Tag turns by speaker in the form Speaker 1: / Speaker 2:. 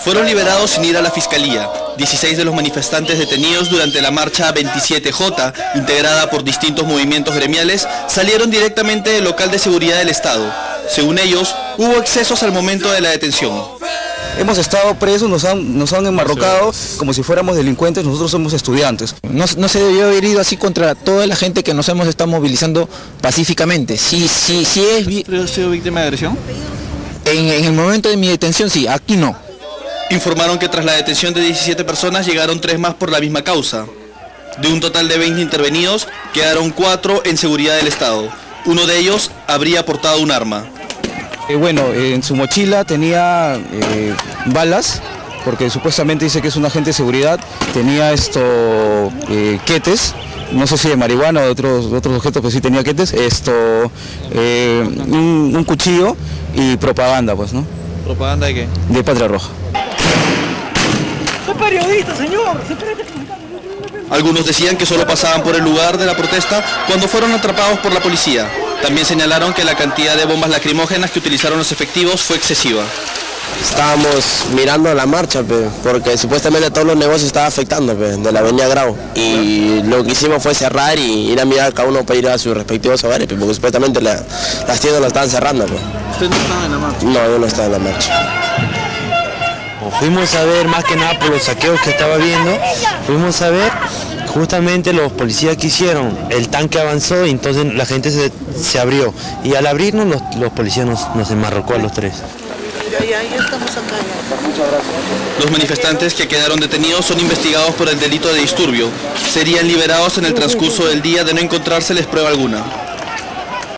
Speaker 1: Fueron liberados sin ir a la fiscalía. 16 de los manifestantes detenidos durante la marcha 27J, integrada por distintos movimientos gremiales, salieron directamente del local de seguridad del Estado. Según ellos, hubo excesos al momento de la detención.
Speaker 2: Hemos estado presos, nos han, nos han enmarrocado como si fuéramos delincuentes, nosotros somos estudiantes.
Speaker 3: No, no se debió haber ido así contra toda la gente que nos hemos estado movilizando pacíficamente. Sí, sí, sí es... vi-
Speaker 1: ¿Ha sido víctima de agresión?
Speaker 3: En, en el momento de mi detención sí, aquí no.
Speaker 1: Informaron que tras la detención de 17 personas llegaron tres más por la misma causa. De un total de 20 intervenidos, quedaron cuatro en seguridad del Estado. Uno de ellos habría portado un arma.
Speaker 2: Eh, bueno, eh, en su mochila tenía eh, balas, porque supuestamente dice que es un agente de seguridad, tenía esto, eh, quetes, no sé si de marihuana o de otros, de otros objetos, pero sí tenía quetes, esto, eh, un, un cuchillo y propaganda, pues, ¿no?
Speaker 1: ¿Propaganda de qué?
Speaker 2: De Patria Roja.
Speaker 1: Algunos decían que solo pasaban por el lugar de la protesta cuando fueron atrapados por la policía. También señalaron que la cantidad de bombas lacrimógenas que utilizaron los efectivos fue excesiva.
Speaker 4: Estábamos mirando la marcha, pe, porque supuestamente todos los negocios estaban afectando pe, de la avenida Grau. Y lo que hicimos fue cerrar y ir a mirar cada uno para ir a sus respectivos hogares, pe, porque supuestamente la- las tiendas las estaban cerrando. pe.
Speaker 1: ¿Usted no estaba en la marcha?
Speaker 4: No, yo no estaba en la marcha.
Speaker 5: Fuimos a ver más que nada por los saqueos que estaba viendo, fuimos a ver justamente los policías que hicieron, el tanque avanzó y entonces la gente se, se abrió y al abrirnos los, los policías nos, nos enmarrocó a los tres.
Speaker 1: Los manifestantes que quedaron detenidos son investigados por el delito de disturbio. Serían liberados en el transcurso del día de no encontrárseles prueba alguna.